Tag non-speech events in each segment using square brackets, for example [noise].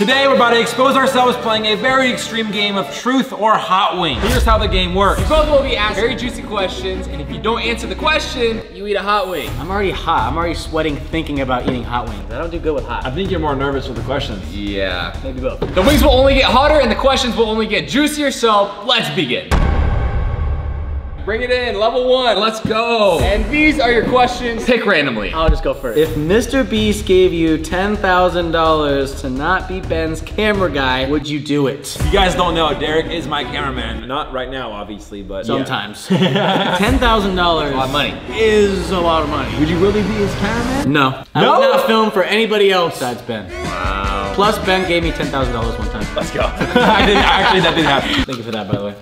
Today we're about to expose ourselves playing a very extreme game of truth or hot wing. Here's how the game works. You both will be asked very juicy questions, and if you don't answer the question, you eat a hot wing. I'm already hot. I'm already sweating thinking about eating hot wings. I don't do good with hot. I think you're more nervous with the questions. Yeah. Maybe both. The wings will only get hotter and the questions will only get juicier, so let's begin. Bring it in, level one, let's go. And these are your questions. Pick randomly. I'll just go first. If Mr. Beast gave you $10,000 to not be Ben's camera guy, would you do it? You guys don't know, Derek is my cameraman. Not right now, obviously, but yeah. Sometimes. [laughs] $10,000 A lot of money. is a lot of money. Would you really be his cameraman? No. I No? would not film for anybody else besides Ben. Wow. Plus, Ben gave me $10,000 one time. Let's go. [laughs] [laughs] I didn't, actually, that didn't happen. Thank you for that, by the way.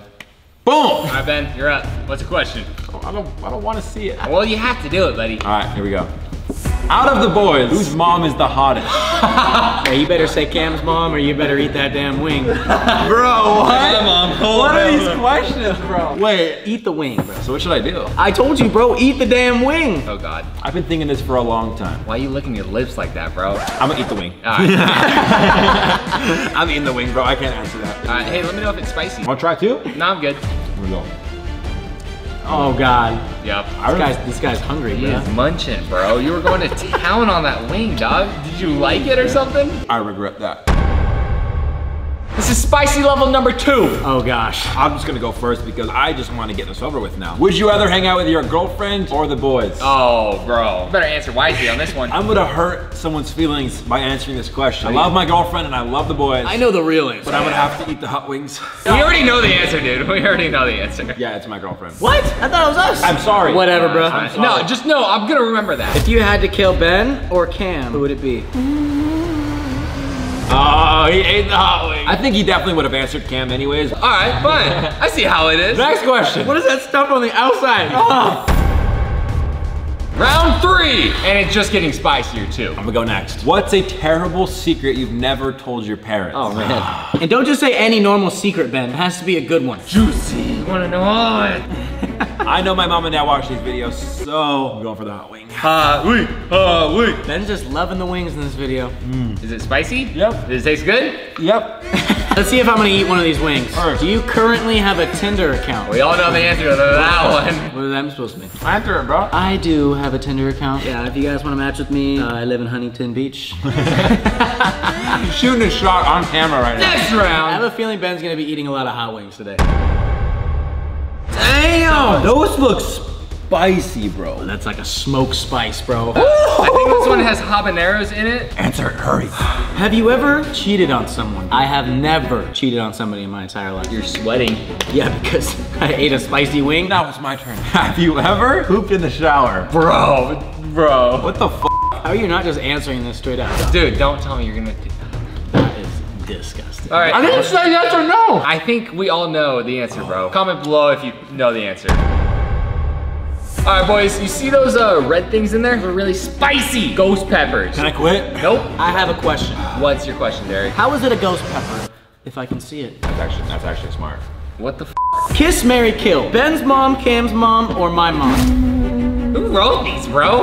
Boom! All right, Ben, you're up. What's the question? Oh, I don't, I don't want to see it. Well, you have to do it, buddy. All right, here we go. Out of the boys, whose mom is the hottest? [laughs] hey, you better say Cam's mom or you better eat that damn wing. [laughs] bro, what? Mom, what are these questions, bro? Wait, eat the wing, bro. So what should I do? I told you, bro, eat the damn wing. Oh God. I've been thinking this for a long time. Why are you licking your lips like that, bro? I'm gonna eat the wing. right. [laughs] I'm eating the wing, bro. I can't answer that. All right, hey, let me know if it's spicy. Want to try two? No, I'm good. Here we go. Oh, God. Yep. This guy's, this guy's hungry, He bro. is munching, bro. You were going to town on that wing, dog. Did you like it or something? I regret that. This is spicy level number two. Oh, gosh. I'm just gonna go first because I just want to get this over with now. Would you rather hang out with your girlfriend or the boys? Oh, bro. Better answer wisely on this one. I'm gonna hurt someone's feelings by answering this question. I love my girlfriend and I love the boys. I know the real answer. But I'm gonna have to eat the hot wings. We already know the answer, dude. We already know the answer. yeah, it's my girlfriend. What? I thought it was us. I'm sorry. Whatever, bro. I'm sorry. No, just no. I'm gonna remember that. If you had to kill Ben or Cam, who would it be? Mm. Oh, he ate the hot wings. I think he definitely would have answered Cam anyways. All right, fine. [laughs] I see how it is. Next question. What is that stuff on the outside? Round three, and it's just getting spicier too. I'm gonna go next. What's a terrible secret you've never told your parents? Oh, man. [gasps] and don't just say any normal secret, Ben. It has to be a good one. Juicy. You wanna know all it? [laughs] I know my mom and dad watch these videos, so I'm going for the hot wing. Uh, wait, hot wing. Ben's just loving the wings in this video. Is it spicy? Yep. Does it taste good? Yep. Let's see if I'm gonna eat one of these wings. First. Do you currently have a Tinder account? We all know the answer to that [laughs] one. What is that supposed to mean? Answer it, bro. I do have a Tinder account. Yeah, if you guys want to match with me, uh, I live in Huntington Beach. He's [laughs] shooting a shot on camera right now. Next round. I have a feeling Ben's gonna be eating a lot of hot wings today. Damn, those look spicy, bro. That's like a smoke spice, bro. I think this one has habaneros in it. Answer it, hurry. Have you ever cheated on someone? I have never cheated on somebody in my entire life. You're sweating. Yeah, because [laughs] I ate a spicy wing. Now it's my turn. [laughs] Have you ever pooped in the shower? Bro, bro. What the f? How are you not just answering this straight up? Dude, don't tell me you're gonna. That is disgusting. All right. I didn't say yes or no. I think we all know the answer, bro. Comment below if you know the answer. All right, boys, you see those uh, red things in there? They're really spicy. Ghost peppers. Can I quit? Nope. I have a question. What's your question, Derek? How is it a ghost pepper if I can see it? That's actually that's actually smart. What the f? Kiss, Mary, kill. Ben's mom, Cam's mom, or my mom? Who wrote these, bro?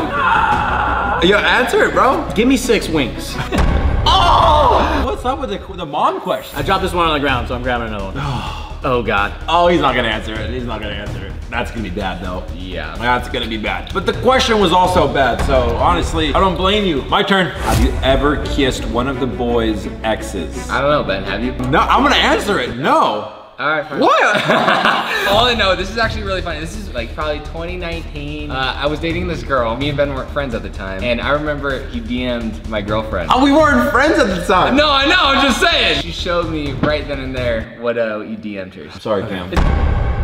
Yo, answer it, bro. Give me six winks. [laughs] Oh! What's up with the, the mom question? I dropped this one on the ground, so I'm grabbing another one. [sighs] oh God. Oh, he's not gonna answer it. He's not gonna answer it. That's gonna be bad, though. Yeah. That's gonna be bad. But the question was also bad, so honestly, I don't blame you. My turn. Have you ever kissed one of the boys' exes? I don't know, Ben. Have you? No, I'm gonna answer it. No. All right. Fine. What? [laughs] All I know, this is actually really funny. This is like probably 2019. Uh, I was dating this girl. Me and Ben weren't friends at the time, and I remember he DM'd my girlfriend. oh, we weren't friends at the time. No, I know. I'm just saying. She showed me right then and there what uh you DM'd her. Sorry, Cam. [laughs]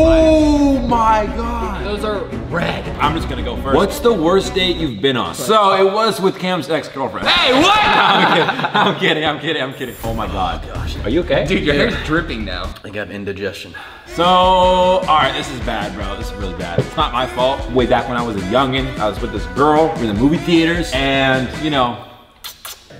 Oh my god. Those are red. I'm just gonna go first. What's the worst date you've been on? So it was with Cam's ex-girlfriend. Hey, what? [laughs] I'm kidding. I'm kidding. I'm kidding. I'm kidding. Oh my god. Gosh. Are you okay? Dude, your hair's dripping now. I got indigestion. So, all right, this is bad, bro. This is really bad. It's not my fault. Way back when I was a youngin', I was with this girl. We were in the movie theaters, and you know,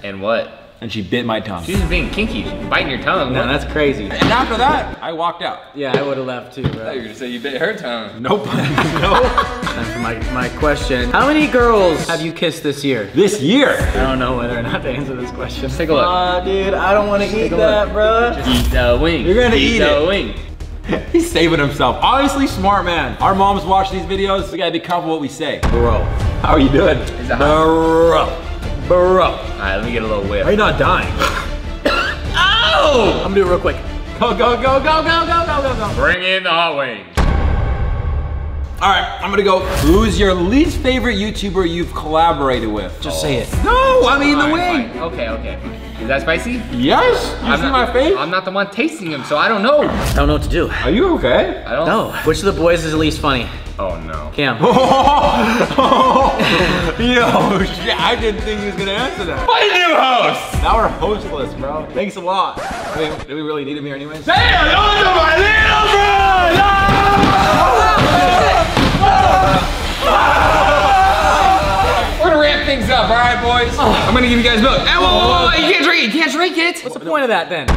And what? And she bit my tongue. She's just being kinky, biting your tongue. No, that's crazy. And after that, I walked out. Yeah, I would have left too, I thought you bro. were gonna say you bit her tongue. Nope. no. Time for my, my question. How many girls have you kissed this year? This year. I don't know whether or not to answer this question. Let's take a look. Aw, dude, I don't want to eat that, bro. Just Eat the wing. You're gonna eat the it. wing. [laughs] He's saving himself. Obviously smart man. Our moms watch these videos. We gotta be careful what we say. Bro. How are you doing? Is Bro. Bro. All right, let me get a little whip. Are you not dying? [coughs] Oh! I'm gonna do it real quick. Go, go, go, go, go, go, go, go, go. Bring in the hot wings. All right, I'm gonna go. Who's your least favorite YouTuber you've collaborated with? Just say it. Oh. No, I mean the wing. fine. Okay, okay. Is that spicy? Yes. You I'm see not, my face? I'm not the one tasting them, so I don't know. I don't know what to do. Are you okay? I don't. No. Which of the boys is the least funny? Oh no. Cam. [laughs] Yo, shit, I didn't think he was gonna answer that. My new host. Now we're hostless, bro. Thanks a lot. I mean, do we really need him here anyways? Say hello to my little bro. We're gonna ramp things up, all right, boys? Oh. I'm gonna give you guys milk. Hey, whoa, whoa, whoa, you can't drink it. You can't drink it. What's the point of that then?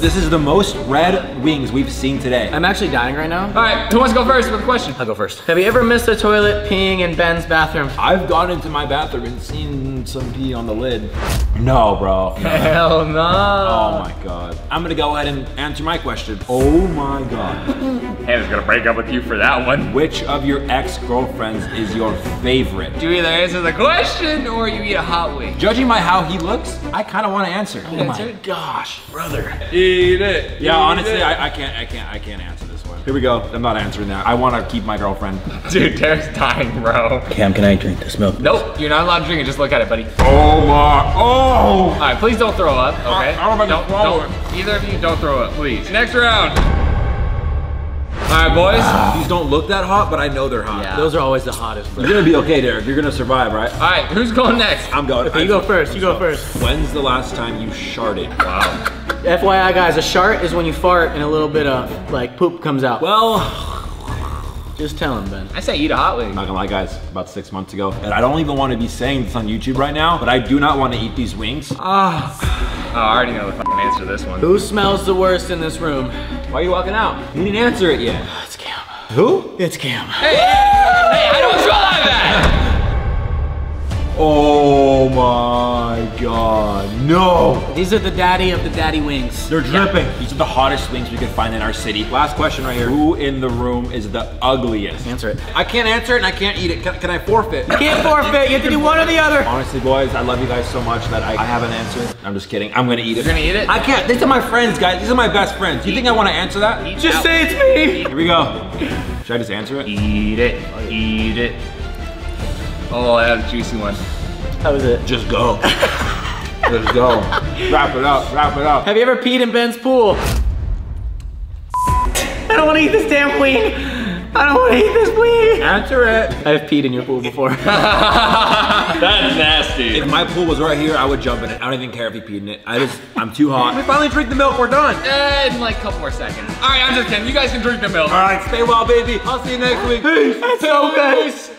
This is the most red wings we've seen today. I'm actually dying right now. All right, who wants to go first with a question? I'll go first. Have you ever missed a toilet peeing in Ben's bathroom? I've gone into my bathroom and seen some pee on the lid. No, bro. Hell no. Oh my god. I'm gonna go ahead and answer my question. Oh my god. [laughs] Hannah's gonna break up with you for that one. Which of your ex-girlfriends is your favorite? Do either answer the question or you eat a hot wing. Judging by how he looks, I kind of want to answer. Oh answer my gosh, brother. Eat it. Yeah, honestly, I, I can't, I can't, I can't answer this one. Here we go. I'm not answering that. I want to keep my girlfriend. [laughs] Dude, Derek's dying, bro. Cam, can I drink this milk? Nope, you're not allowed to drink it. Just look at it, buddy. Oh my, oh! All right, please don't throw up. Okay. I- I don't know if I can don't, Either of you, don't throw up, please. Next round. All right, boys. Ah. These don't look that hot, but I know they're hot. Yeah. Those are always the hottest, bro. You're gonna be okay, Derek. You're gonna survive, right? All right, who's going next? I'm going. Okay, you go first, you go first. When's the last time you sharted? Wow. FYI, guys, a shart is when you fart and a little bit of like poop comes out. Well, Just tell him, Ben. I say eat a hot wing. I'm not gonna lie, guys. About six months ago, and I don't even want to be saying this on YouTube right now, but I do not want to eat these wings. Ah. Oh, I already know the fucking answer to this one. Who smells the worst in this room? Why are you walking out? You didn't answer it yet. It's Cam. Who? It's Cam. Hey, hey, hey, I don't smell like that. Oh my god, no! These are the daddy of the daddy wings. They're dripping. These are the hottest wings we could find in our city. Last question right here. Who in the room is the ugliest? Answer it. I can't answer it and I can't eat it. Can, can I forfeit? Can't forfeit. You have to do one or the other. Honestly, boys, I love you guys so much that I, I have an answer. I'm just kidding. I'm gonna eat it. You're gonna eat it? I can't. These are my friends, guys. These are my best friends. You think I want to answer that? Eat Just out. say it's me. Here we go. Should I just answer it? Eat it. Eat it. Oh, that's a juicy one. That was it. Just go. just go. Wrap it up. Wrap it up. Have you ever peed in Ben's pool? I don't want to eat this damn wing. I don't want to eat this wing. Answer it. I've peed in your pool before. [laughs] That's nasty. If my pool was right here, I would jump in it. I don't even care if he peed in it. I just, I'm too hot. We finally drink the milk. We're done. Eh, in like a couple more seconds. All right, I'm just kidding. You guys can drink the milk. All right, stay wild, baby. I'll see you next week. Peace. so good.